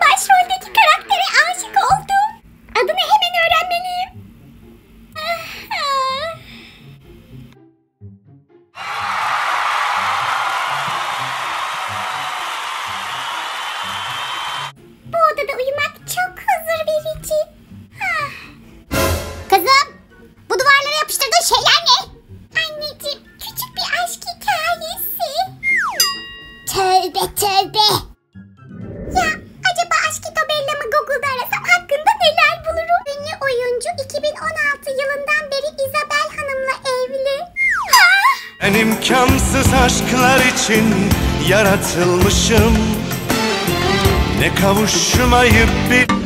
Baixo Tövbe tövbe. Ya acaba Aşkito Bella'mı Google'da arasam hakkında neler bulurum? Ünlü oyuncu 2016 yılından beri Isabel Hanım'la evli. Ben imkansız aşklar için yaratılmışım Ne kavuşmayı bir